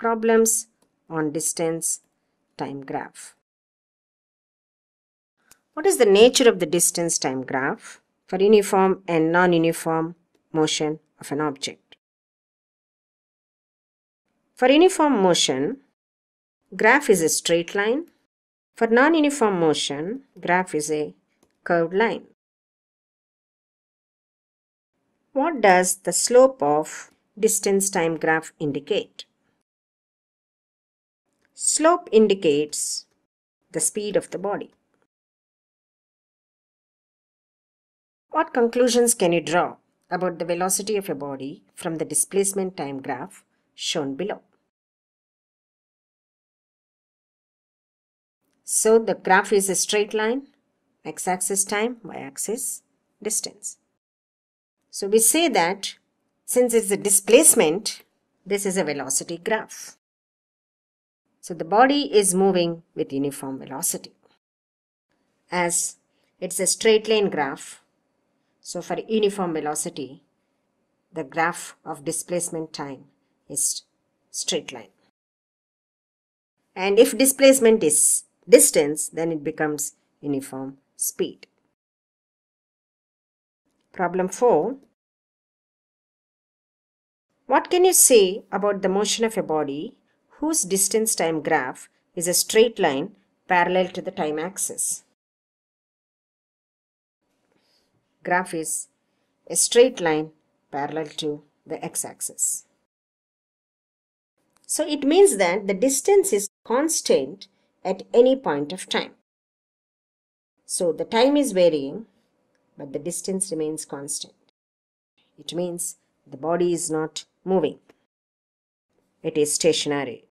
problems on distance time graph. What is the nature of the distance time graph for uniform and non-uniform motion of an object? For uniform motion, graph is a straight line. For non-uniform motion, graph is a curved line. What does the slope of distance time graph indicate? Slope indicates the speed of the body. What conclusions can you draw about the velocity of a body from the displacement time graph shown below? So the graph is a straight line, x-axis time, y-axis distance. So we say that since it's a displacement, this is a velocity graph. So the body is moving with uniform velocity. As it's a straight line graph, so for uniform velocity, the graph of displacement time is straight line. And if displacement is distance, then it becomes uniform speed. Problem 4. What can you say about the motion of a body whose distance time graph is a straight line parallel to the time axis? Graph is a straight line parallel to the x-axis. So it means that the distance is constant at any point of time. So the time is varying, but the distance remains constant. It means the body is not moving. It is stationary.